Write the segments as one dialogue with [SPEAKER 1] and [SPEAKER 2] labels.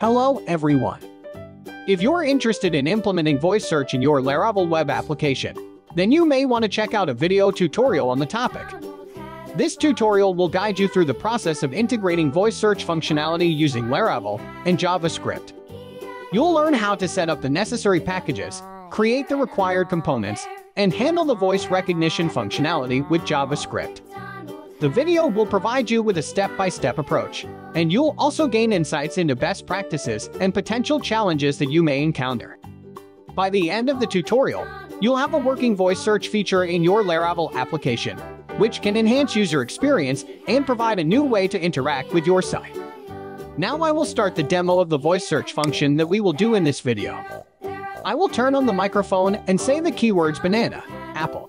[SPEAKER 1] Hello, everyone. If you're interested in implementing voice search in your Laravel web application, then you may want to check out a video tutorial on the topic. This tutorial will guide you through the process of integrating voice search functionality using Laravel and JavaScript. You'll learn how to set up the necessary packages, create the required components, and handle the voice recognition functionality with JavaScript. The video will provide you with a step-by-step approach, and you'll also gain insights into best practices and potential challenges that you may encounter. By the end of the tutorial, you'll have a working voice search feature in your Laravel application, which can enhance user experience and provide a new way to interact with your site. Now I will start the demo of the voice search function that we will do in this video. I will turn on the microphone and say the keywords banana, apple,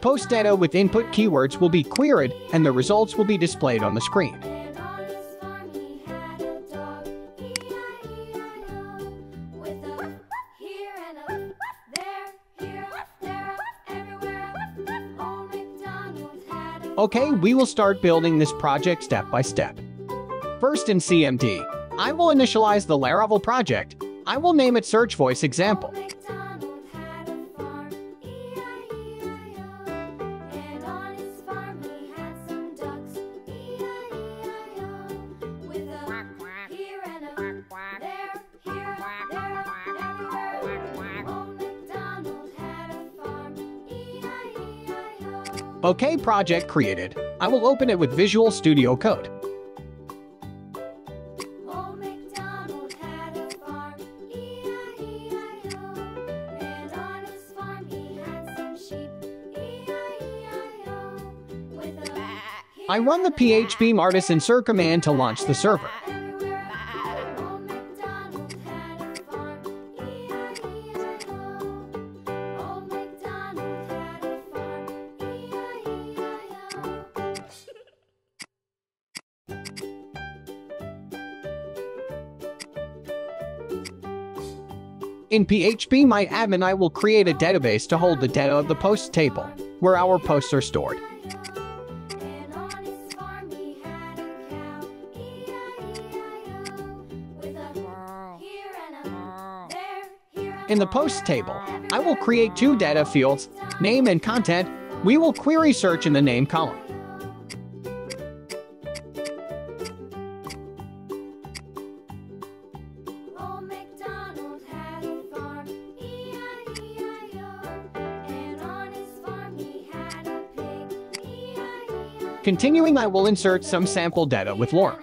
[SPEAKER 1] Post data with input keywords will be queried and the results will be displayed on the screen. Okay, we will start building this project step by step. First in CMD, I will initialize the Laravel project. I will name it Search Voice Example. OK project created. I will open it with Visual Studio Code. I run the PHP artisan serve command to launch the server. In phpMyAdmin I will create a database to hold the data of the posts table, where our posts are stored. In the posts table, I will create two data fields, name and content. We will query search in the name column. Continuing, I will insert some sample data with Laura.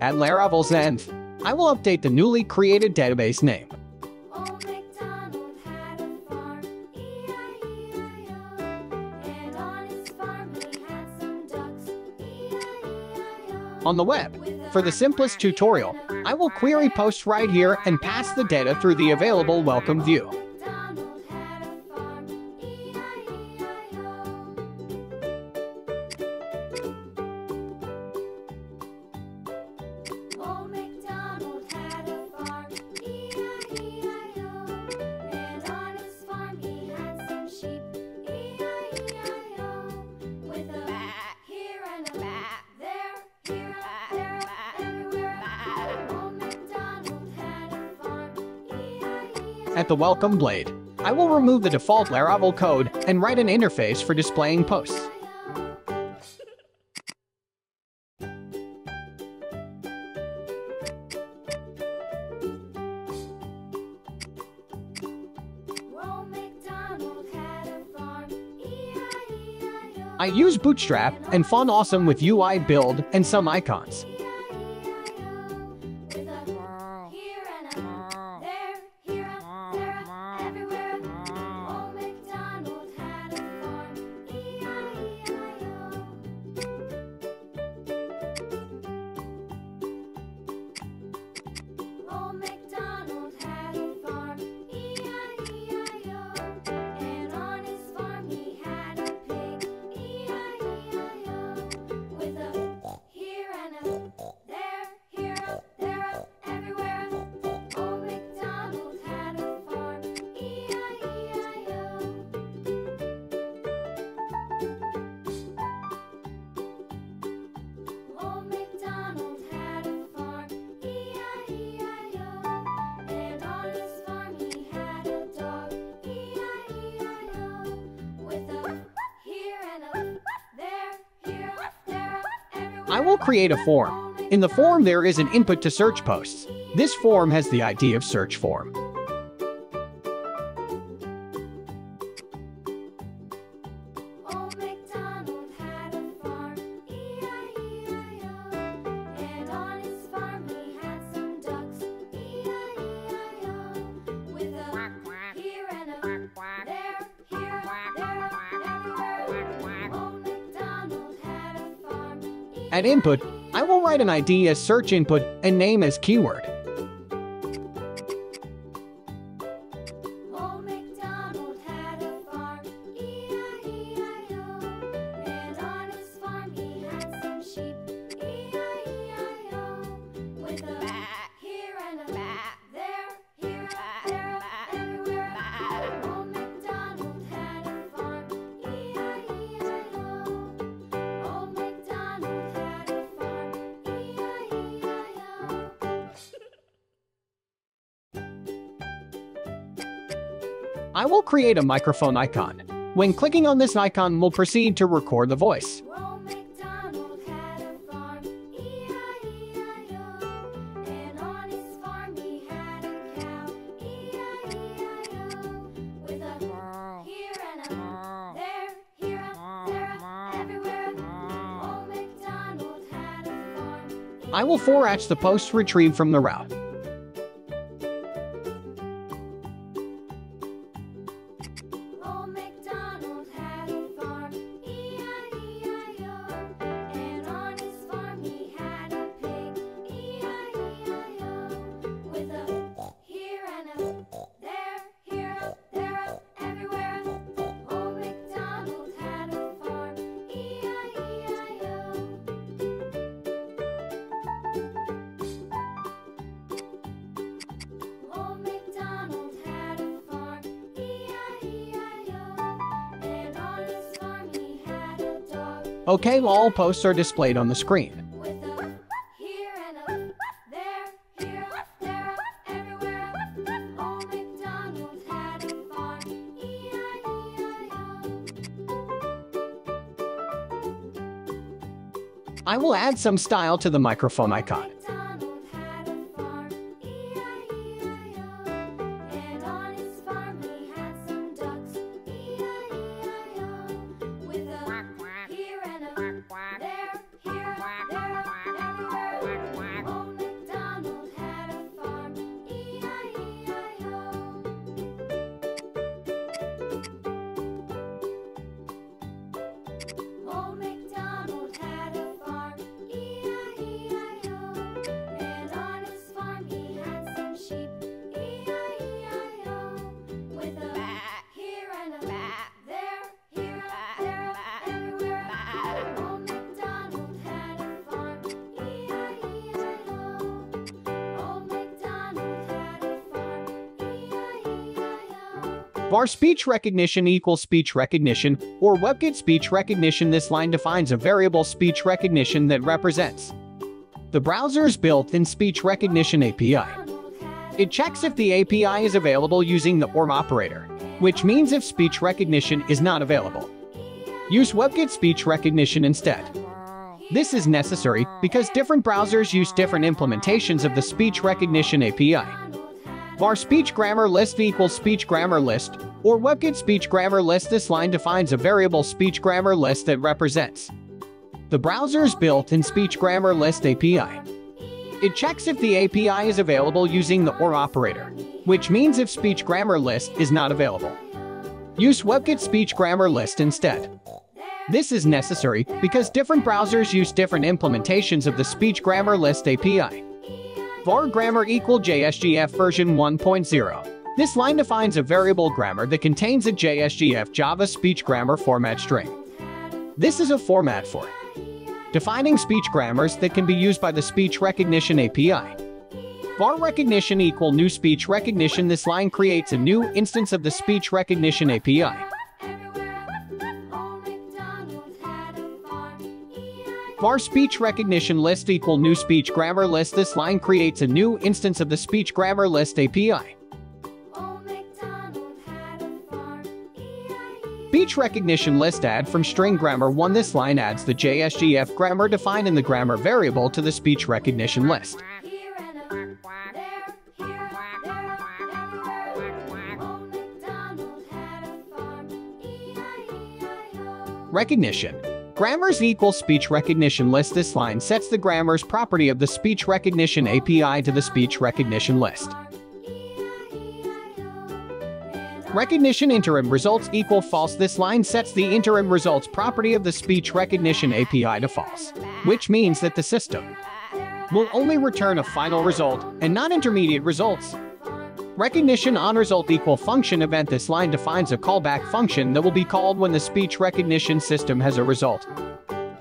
[SPEAKER 1] At Laravel's end, I will update the newly created database name. On the web, for the simplest tutorial, I will query posts right here and pass the data through the available welcome view. The welcome blade, I will remove the default Laravel code and write an interface for displaying posts. I use Bootstrap and Font Awesome with UI build and some icons. I will create a form. In the form there is an input to search posts. This form has the ID of search form. At input, I will write an ID as search input and name as keyword. I will create a microphone icon. When clicking on this icon, we'll proceed to record the voice. I will foreach the post retrieved from the route. Okay, all posts are displayed on the screen.
[SPEAKER 2] with a here and a there, here, there, everywhere. Old MacDonald had a farm, E-I-E-I-O.
[SPEAKER 1] I will add some style to the microphone icon. Var speech recognition equals speech recognition or WebKit speech recognition. This line defines a variable speech recognition that represents the browser's built-in speech recognition API. It checks if the API is available using the OR operator, which means if speech recognition is not available. Use WebKit speech recognition instead. This is necessary because different browsers use different implementations of the speech recognition API. Var speech grammar list equals speech grammar list or WebKit speech grammar list. This line defines a variable speech grammar list that represents the browser's built-in speech grammar list API. It checks if the API is available using the OR operator, which means if speech grammar list is not available. Use WebKit speech grammar list instead. This is necessary because different browsers use different implementations of the speech grammar list API. Var grammar equal JSGF version 1.0. This line defines a variable grammar that contains a JSGF Java speech grammar format string. This is a format for defining speech grammars that can be used by the speech recognition API. var recognition equal new speech recognition. This line creates a new instance of the speech recognition API. Var speech recognition list equal new speech grammar list. This line creates a new instance of the speech grammar list API. Speech recognition list add from string grammar 1 this line adds the JSGF grammar defined in the grammar variable to the speech recognition list. Recognition. Grammar's equal speech recognition list this line sets the grammar's property of the speech recognition API to the speech recognition list. Recognition interim results equal false this line sets the interim results property of the speech recognition API to false, which means that the system will only return a final result and not intermediate results. Recognition on result equal function event this line defines a callback function that will be called when the speech recognition system has a result.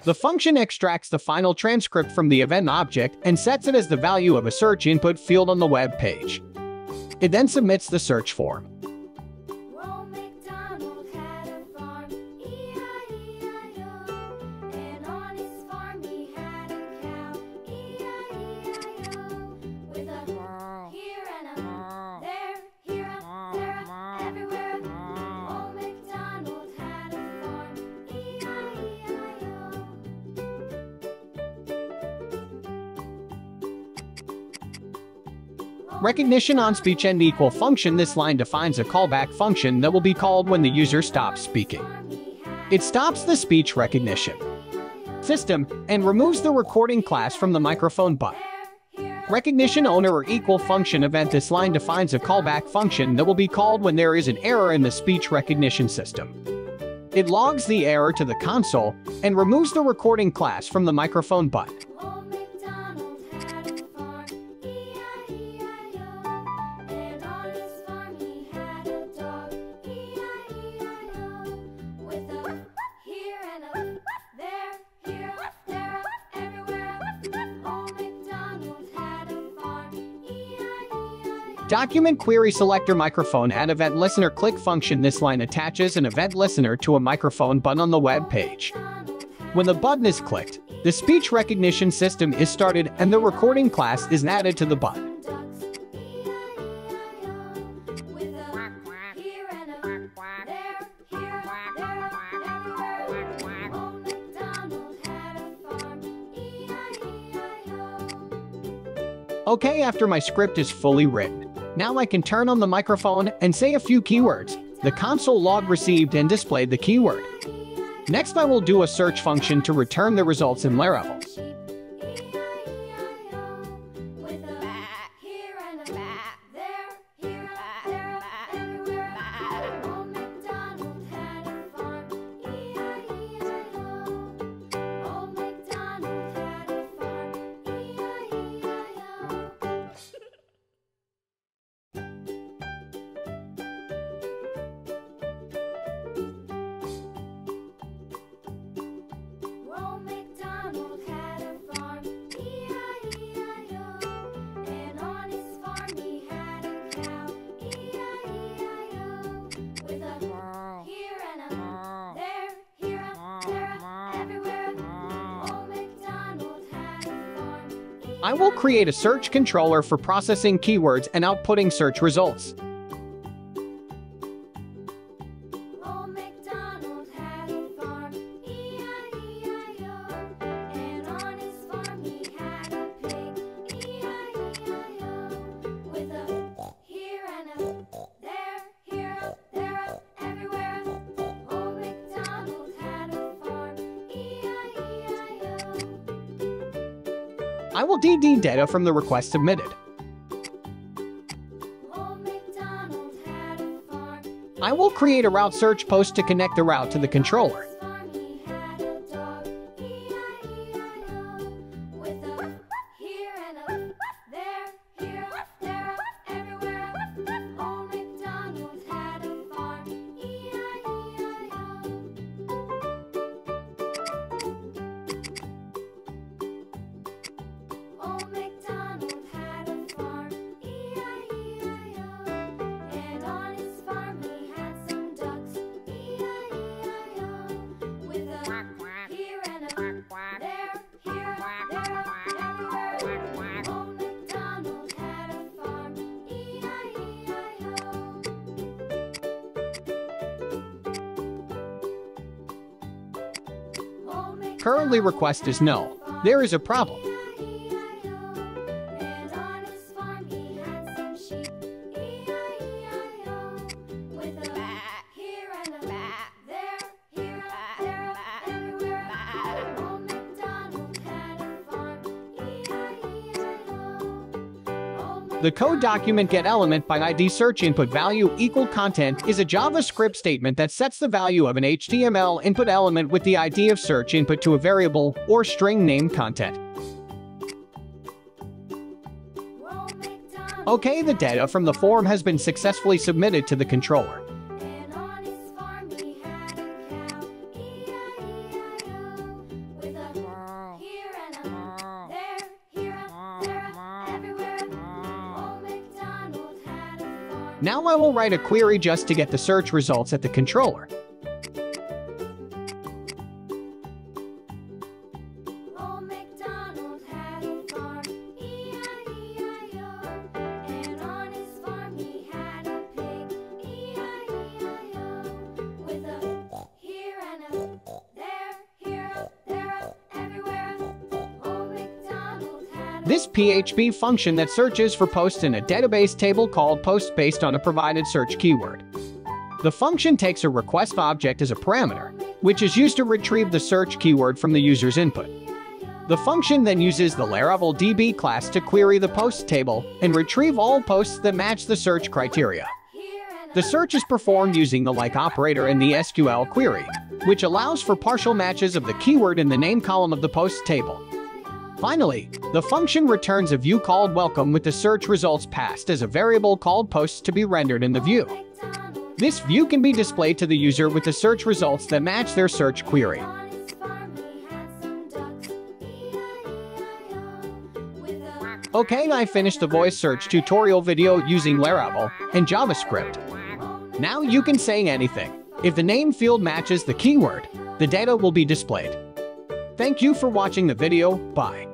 [SPEAKER 1] The function extracts the final transcript from the event object and sets it as the value of a search input field on the web page. It then submits the search form. Recognition on speech end equal function this line defines a callback function that will be called when the user stops speaking. It stops the speech recognition system and removes the recording class from the microphone button. Recognition onerror equal function event this line defines a callback function that will be called when there is an error in the speech recognition system. It logs the error to the console and removes the recording class from the microphone button. Document query selector microphone add event listener click function this line attaches an event listener to a microphone button on the web page. When the button is clicked, the speech recognition system is started and the recording class is added to the button.
[SPEAKER 2] And.
[SPEAKER 1] Okay, after my script is fully written, now I can turn on the microphone and say a few keywords. The console log received and displayed the keyword. Next, I will do a search function to return the results in Laravel. I will create a search controller for processing keywords and outputting search results. I will DD data from the request submitted.
[SPEAKER 2] Old MacDonald had a farm,
[SPEAKER 1] I will create a route search post to connect the route to the controller. Currently request is null. There is a problem. The code document get element by ID search input value equal content is a JavaScript statement that sets the value of an HTML input element with the ID of search input to a variable or string name content. Okay, the data from the form has been successfully submitted to the controller. Now I will write a query just to get the search results at the controller. This PHP function that searches for posts in a database table called post based on a provided search keyword. The function takes a request object as a parameter, which is used to retrieve the search keyword from the user's input. The function then uses the Laravel DB class to query the posts table and retrieve all posts that match the search criteria. The search is performed using the like operator in the SQL query, which allows for partial matches of the keyword in the name column of the posts table. Finally, the function returns a view called welcome with the search results passed as a variable called posts to be rendered in the view. This view can be displayed to the user with the search results that match their search query. Okay, I finished the voice search tutorial video using Laravel and JavaScript. Now you can say anything. If the name field matches the keyword, the data will be displayed. Thank you for watching the video, bye.